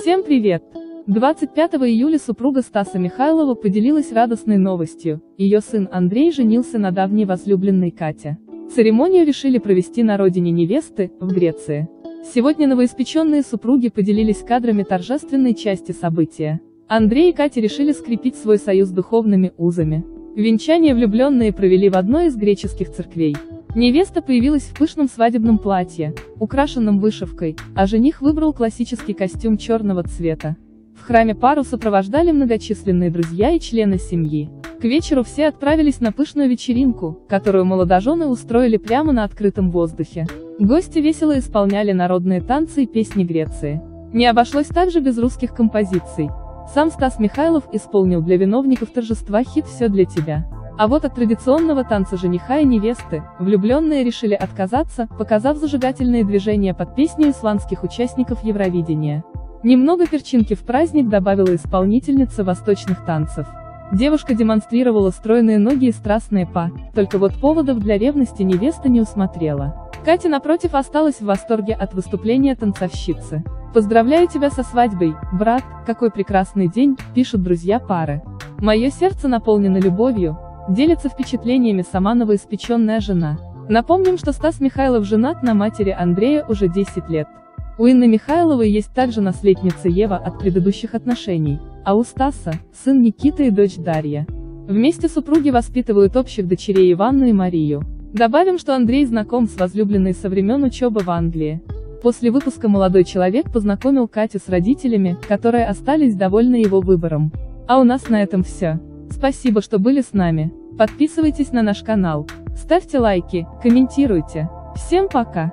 Всем привет! 25 июля супруга Стаса Михайлова поделилась радостной новостью. Ее сын Андрей женился на давней возлюбленной Кате. Церемонию решили провести на родине невесты, в Греции. Сегодня новоиспеченные супруги поделились кадрами торжественной части события. Андрей и Катя решили скрепить свой союз духовными узами. Венчание влюбленные провели в одной из греческих церквей. Невеста появилась в пышном свадебном платье, украшенном вышивкой, а жених выбрал классический костюм черного цвета. В храме пару сопровождали многочисленные друзья и члены семьи. К вечеру все отправились на пышную вечеринку, которую молодожены устроили прямо на открытом воздухе. Гости весело исполняли народные танцы и песни Греции. Не обошлось также без русских композиций. Сам Стас Михайлов исполнил для виновников торжества хит «Все для тебя». А вот от традиционного танца жениха и невесты, влюбленные решили отказаться, показав зажигательные движения под песню исландских участников Евровидения. Немного перчинки в праздник добавила исполнительница восточных танцев. Девушка демонстрировала стройные ноги и страстные па, только вот поводов для ревности невеста не усмотрела. Катя напротив осталась в восторге от выступления танцовщицы. «Поздравляю тебя со свадьбой, брат, какой прекрасный день», пишут друзья пары. «Мое сердце наполнено любовью, Делится впечатлениями сама новоиспеченная жена. Напомним, что Стас Михайлов женат на матери Андрея уже 10 лет. У Инны Михайловой есть также наследница Ева от предыдущих отношений, а у Стаса – сын Никита и дочь Дарья. Вместе супруги воспитывают общих дочерей Иванну и Марию. Добавим, что Андрей знаком с возлюбленной со времен учебы в Англии. После выпуска молодой человек познакомил Катю с родителями, которые остались довольны его выбором. А у нас на этом все. Спасибо, что были с нами. Подписывайтесь на наш канал, ставьте лайки, комментируйте. Всем пока!